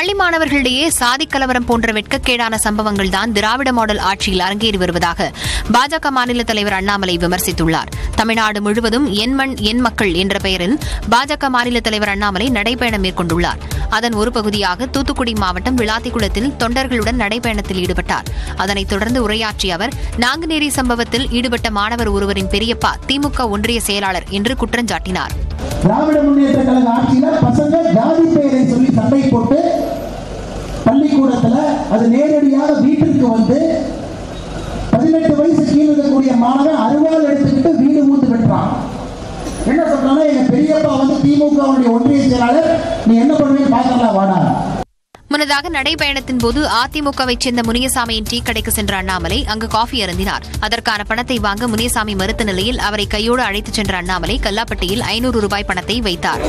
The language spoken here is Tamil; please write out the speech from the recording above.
பள்ளி மாணவர்களிடையே சாதி கலவரம் போன்ற வெட்கக்கேடான சம்பவங்கள் தான் திராவிட மாடல் ஆட்சியில் அரங்கேறி வருவதாக பாஜக மாநில தலைவர் அண்ணாமலை விமர்சித்துள்ளார். தமிழ்நாடு முழுவதும் என் மண் என் மக்கள் என்ற பெயரில் பாஜக மாநில தலைவர் அண்ணாமலை நடைபயணம் மேற்கொண்டுள்ளார். அதன் ஒரு பகுதியாக தூத்துக்குடி மாவட்டம் விளாத்திக்குளத்தில் தொண்டர்களுடன் நடைபயணத்தில் ஈடுபட்டார். அதனைத் தொடர்ந்து உரையாற்றிய அவர் நாங்குநேரி சம்பவத்தில் ஈடுபட்ட மாணவர் ஒருவரின் பெரியப்பா திமுக ஒன்றிய செயலாளர் என்று குற்றஞ்சாட்டினார் பள்ளிக்கூடத்துல அது நேரடியாக வீட்டிற்கு வந்து பதினெட்டு வயசு கீழே இருக்கக்கூடிய மாணவன் அருவாள் எடுத்துக்கிட்டு வீடு மூந்து வெட்டுறான். என்ன சொல்றான்னா எங்க பெரியப்பா வந்து திமுக ஒன்றிய செயலாளர் நீ என்ன பண்ணுவேன்னு பார்க்கலாம் வாடா முன்னதாக நடைபயணத்தின் போது அதிமுகவைச் சேர்ந்த முனியசாமியின் டீ கடைக்கு சென்ற அண்ணாமலை அங்கு காஃபி அருந்தினார். அதற்கான பணத்தை வாங்க முனியசாமி மறுத்த நிலையில் அவரை கையோடு அழைத்துச் சென்ற அண்ணாமலை கல்லாப்பட்டியில் ஐநூறு ரூபாய் பணத்தை வைத்தார்.